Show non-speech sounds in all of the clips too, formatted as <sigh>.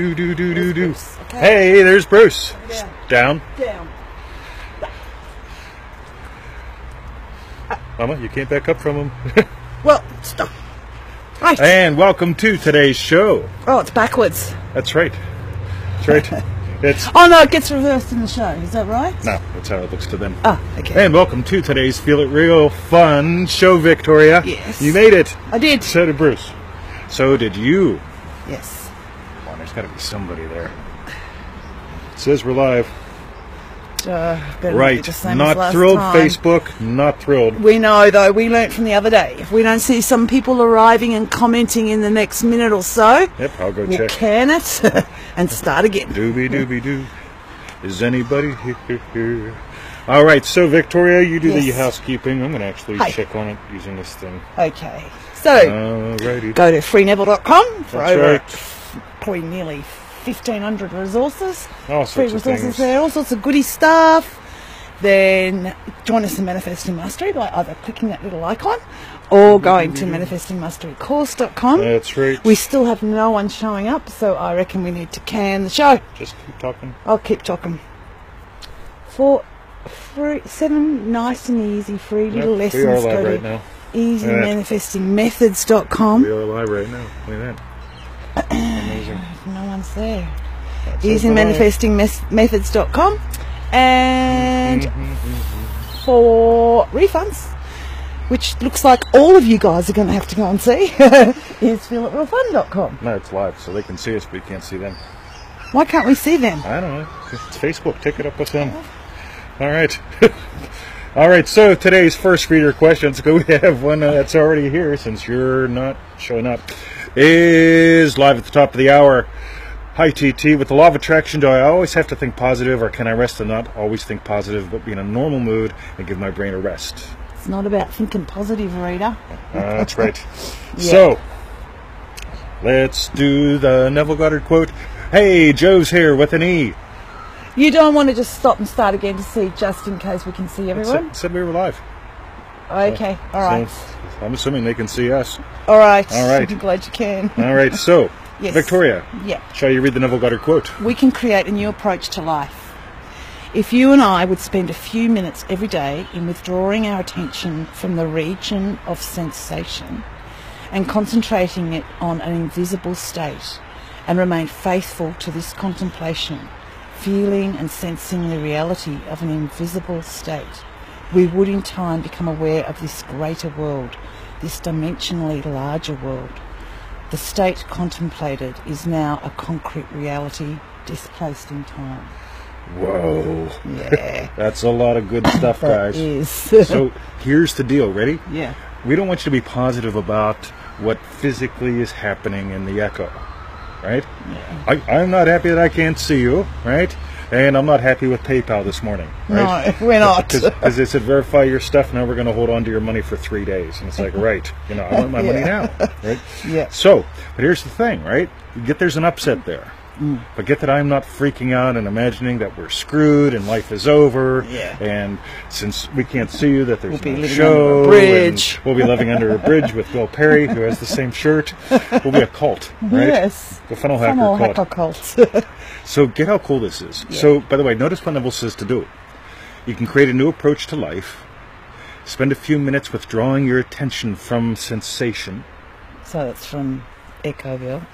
Do do do do do. Okay. Hey, there's Bruce. Down. Down. Down. Mama, you can't back up from him. <laughs> Well, stop. Right. and welcome to today's show. Oh, it's backwards. That's right. That's right. <laughs> it's Oh no, it gets reversed in the show. Is that right? no, that's how it looks to them. Ah, okay. And welcome to today's Feel It Real Fun show, Victoria. Yes. You made it. I did. So did Bruce. So did you. Yes. There's got to be somebody there. It says we're live. Uh, Right. be the same as Not thrilled, time. Facebook. Not thrilled. We know though. We learnt from the other day. If we don't see some people arriving and commenting in the next minute or so, Yep, I'll go we'll check. can it <laughs> and start again. Doobie doobie doo. Is anybody here? All right, so Victoria, you do the housekeeping. I'm going to actually Hi. check on it using this thing. Okay. So Alrighty. go to freeneville.com for That's over right. Probably nearly 1500 resources. Oh, all Free sorts of resources things. there, all sorts of goody stuff. Then join us in Manifesting Mastery by either clicking that little icon or going to manifestingmasterycourse.com. That's right. We still have no one showing up, so I reckon we need to can the show. Just keep talking. I'll keep talking. For free, seven nice and easy free little Yep, lessons. we are live right now. easymanifestingmethods.com. We are live right now. Look at that. <clears throat> Amazing. No one's there. That's so easymanifestingmethods.com. And Mm-hmm, for refunds, which looks like all of you guys are going to have to go and see, <laughs> is feelitrealfun.com. No, it's live, so they can see us, but we can't see them. Why can't we see them? I don't know. It's Facebook. Take it up with them. All right. <laughs> All right. So today's first reader questions. Go. <laughs> We have one uh, that's already here since you're not showing up. Is live at the top of the hour. Hi TT. With the law of attraction, do I always have to think positive, or can I rest and not always think positive, but be in a normal mood and give my brain a rest? It's not about thinking positive, reader. Uh, that's right. <laughs> Yeah. So, let's do the Neville Goddard quote. Hey, Joe's here with an E. You don't want to just stop and start again to see, just in case we can see everyone? Said, said we were live. Oh, okay, all right. So, I'm assuming they can see us. All right. All right. <laughs> I'm glad you can. All right, so, <laughs> Yes. Victoria, Yeah. shall you read the Neville Goddard quote? we can create a new approach to life. If you and I would spend a few minutes every day in withdrawing our attention from the region of sensation and concentrating it on an invisible state and remain faithful to this contemplation, feeling and sensing the reality of an invisible state, we would in time become aware of this greater world, this dimensionally larger world. The state contemplated is now a concrete reality displaced in time. Whoa. Yeah, <laughs> That's a lot of good stuff, guys. is. so, <laughs> here's the deal. Ready? yeah, We don't want you to be positive about what physically is happening in the echo, right? I, I'm not happy that I can't see you, right? And I'm not happy with PayPal this morning, right? no, <laughs> we're not. Because they said verify your stuff. Now we're going to hold on to your money for three days, and it's like, <laughs> right? You know, I want my money now, right? <laughs> Yeah. So, but here's the thing, right? You get there's an upset there, Mm. but get that I'm not freaking out and imagining that we're screwed and life is over. Yeah. And since we can't see you, that there's We'll be no living show. under a bridge. We'll be living under a bridge with Bill Perry, who has the same shirt. We'll be a cult, right? Yes. The funnel hacker Funnel cult. hacker cult. <laughs> So get how cool this is. So, by the way, notice what Neville says to do. You can create a new approach to life. Spend a few minutes withdrawing your attention from sensation, so that's from Echoville.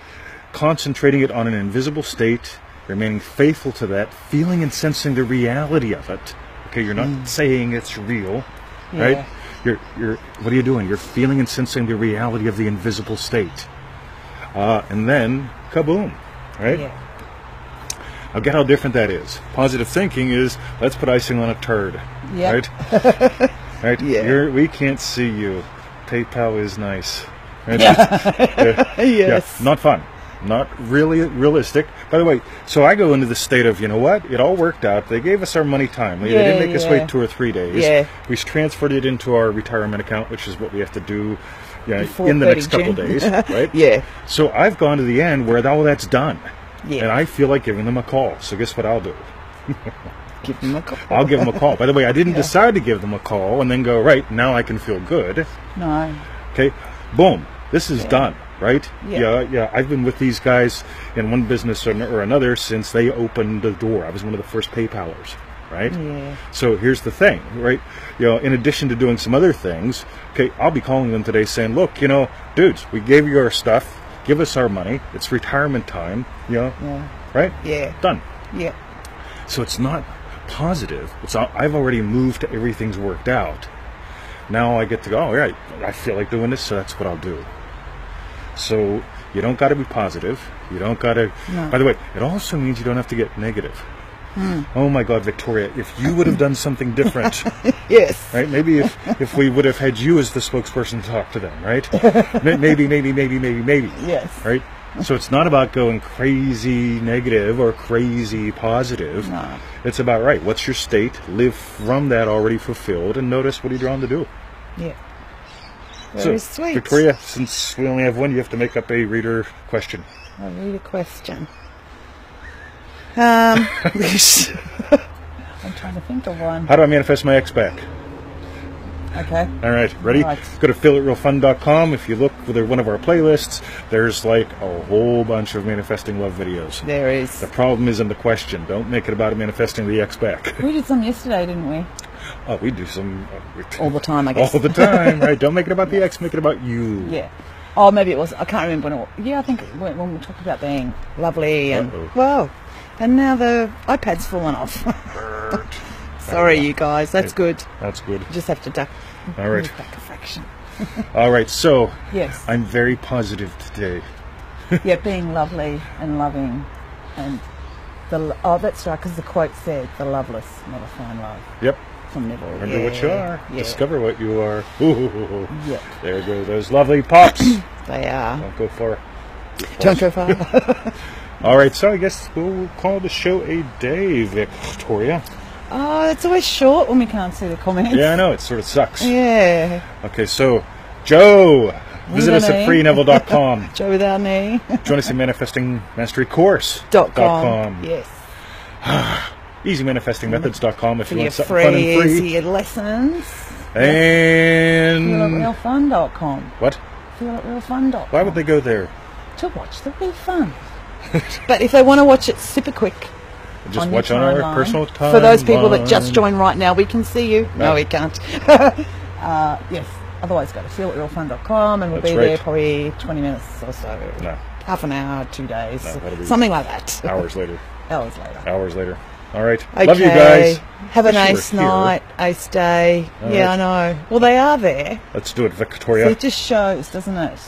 Concentrating it on an invisible state, remaining faithful to that, feeling and sensing the reality of it. Okay, you're not saying it's real, right? You're, you're, what are you doing? You're feeling and sensing the reality of the invisible state. Uh, and then, kaboom, right? Yeah. Now get how different that is. Positive thinking is let's put icing on a turd. Yep. Right? <laughs> right? Yeah. You're, we can't see you. PayPal is nice. <laughs> Right? Yeah. Yes. Yeah, Not fun. Not really realistic. By the way, so I go into the state of, you know what? It all worked out. They gave us our money timely. they didn't make us wait two or three days. Yeah. We transferred it into our retirement account, which is what we have to do you know, in the 30 next couple days. <laughs> Right? Yeah. So I've gone to the end where all that's done. Yeah. And I feel like giving them a call. So guess what I'll do? Give them a call. <laughs> I'll give them a call. By the way, I didn't Yeah. decide to give them a call and then go, right, now I can feel good. No. Okay, boom, this is done. Right? Yeah. yeah, yeah. I've been with these guys in one business or, or another since they opened the door. I was one of the first PayPalers, right? Yeah. So here's the thing, right? You know, in addition to doing some other things, okay, I'll be calling them today saying, look, you know, dudes, we gave you our stuff. Give us our money. It's retirement time, you know, Yeah. right? Yeah. Done. Yeah. So it's not positive. It's I've already moved to everything's worked out. Now I get to go. Oh, All right, I feel like doing this, so that's what I'll do. So you don't got to be positive. You don't got to. No. By the way, it also means you don't have to get negative. Hmm. Oh my God, Victoria! If you would have done something different, <laughs> Yes. right? Maybe if if we would have had you as the spokesperson to talk to them, right? Maybe, maybe, maybe, maybe, maybe Yes. right? So it's not about going crazy negative or crazy positive. No. It's about right. What's your state? Live from that already fulfilled, and notice what are you drawn to do. Yeah. Very so, sweet. Victoria, since we only have one, you have to make up a reader question. I'll read a question. Um, <laughs> I'm trying to think of one. How do I manifest my ex back? Okay. All right, ready? Right. Go to feelitrealfun.com. If you look with one of our playlists, there's like a whole bunch of manifesting love videos. There is. The problem is in the question. Don't make it about manifesting the ex back. We did some yesterday, didn't we? <laughs> Oh, we do some uh, All the time, I guess. all the time, right? Don't make it about <laughs> the ex. Make it about you. Yeah. Oh, maybe it was. I can't remember when it was. Yeah, I think when, when we talked about being lovely and. Uh-oh. Well, and now the iPad's fallen off. <laughs> Sorry, you guys. That's good. That's good. You just have to duck. All right. Back a fraction. all right. so Yes. I'm very positive today. yeah, being lovely and loving, and the oh, that's right. Because the quote said, "The loveless never find love." Yep. Neville. Remember yeah. what you are. Yeah. Discover what you are. Ooh, Yeah, there go those lovely pops. <coughs> they are. Don't go far. Don't go far. <laughs> All right, so I guess we'll call the show a day, Victoria. oh, it's always short when we can't see the comments. Yeah, I know it sort of sucks. Yeah. Okay, so Joe, visit us at freeneville.com. <laughs> Joe without me. Join us in Manifesting Mastery Course. Dot com. Yes. <sighs> <sighs> EasyManifestingMethods.com if you want something fun and free. easy lessons. And FeelItRealFun.com. what? FeelItRealFun.com. Why would they go there? To watch the real fun. <laughs> but if they want to watch it super quick, Just on watch on our timeline. personal time. For those people that just joined right now, we can see you. No, No. we can't. <laughs> uh, yes. Otherwise, go to feelitrealfun.com and we'll That's be right. there probably 20 minutes or so. No. Half an hour, two days. No, something like that. Hours later. <laughs> Hours later. Hours later. All right. Okay. Love you guys. Have a Wish you were nice night, ace day. All yeah, right. I know. Well, they are there. Let's do it, So Victoria. it just shows, doesn't it?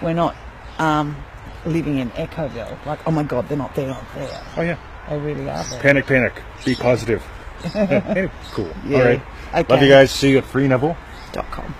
We're not um, living in Echoville. Like, oh my God, they're not there, not there. Oh yeah. They really are there. Panic, panic. Be positive. <laughs> Cool. Yeah. All right. Okay. Love you guys. See you at Free Neville. Dot com.